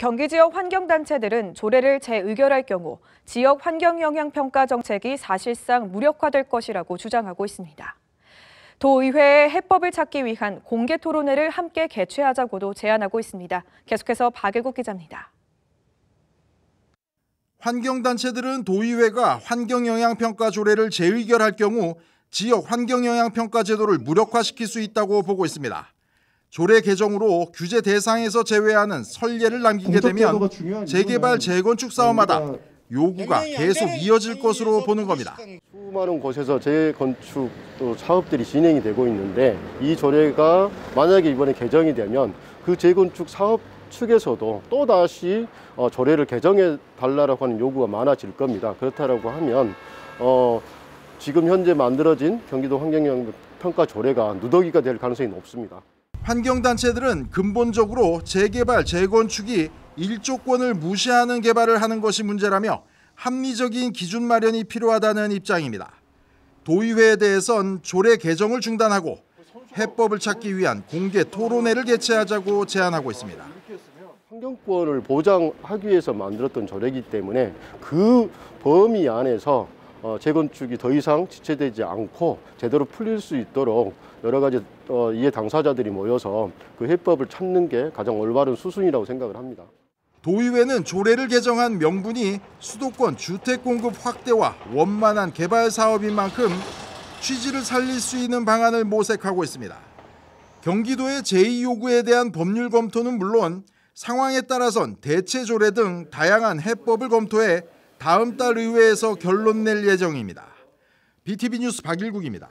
경기 지역 환경단체들은 조례를 재의결할 경우 지역 환경영향평가 정책이 사실상 무력화될 것이라고 주장하고 있습니다. 도의회의 해법을 찾기 위한 공개 토론회를 함께 개최하자고도 제안하고 있습니다. 계속해서 박일국 기자입니다. 환경단체들은 도의회가 환경영향평가 조례를 재의결할 경우 지역 환경영향평가 제도를 무력화시킬 수 있다고 보고 있습니다. 조례 개정으로 규제 대상에서 제외하는 선례를 남기게 되면 재개발 재건축 사업마다 요구가 계속 이어질 것으로 보는 겁니다. 수많은 곳에서 재건축 또 사업들이 진행이 되고 있는데 이 조례가 만약에 이번에 개정이 되면 그 재건축 사업 측에서도 또 다시 어, 조례를 개정해 달라고 하는 요구가 많아질 겁니다. 그렇다라고 하면 어, 지금 현재 만들어진 경기도 환경영 평가 조례가 누더기가 될 가능성이 높습니다. 환경단체들은 근본적으로 재개발, 재건축이 일조권을 무시하는 개발을 하는 것이 문제라며 합리적인 기준 마련이 필요하다는 입장입니다. 도의회에 대해선 조례 개정을 중단하고 해법을 찾기 위한 공개 토론회를 개최하자고 제안하고 있습니다. 환경권을 보장하기 위해서 만들었던 조례이기 때문에 그 범위 안에서 어, 재건축이 더 이상 지체되지 않고 제대로 풀릴 수 있도록 여러 가지 어, 이해 당사자들이 모여서 그 해법을 찾는 게 가장 올바른 수순이라고 생각을 합니다. 도의회는 조례를 개정한 명분이 수도권 주택 공급 확대와 원만한 개발 사업인 만큼 취지를 살릴 수 있는 방안을 모색하고 있습니다. 경기도의 제2 요구에 대한 법률 검토는 물론 상황에 따라선 대체 조례 등 다양한 해법을 검토해 다음 달 의회에서 결론 낼 예정입니다. BTV 뉴스 박일국입니다.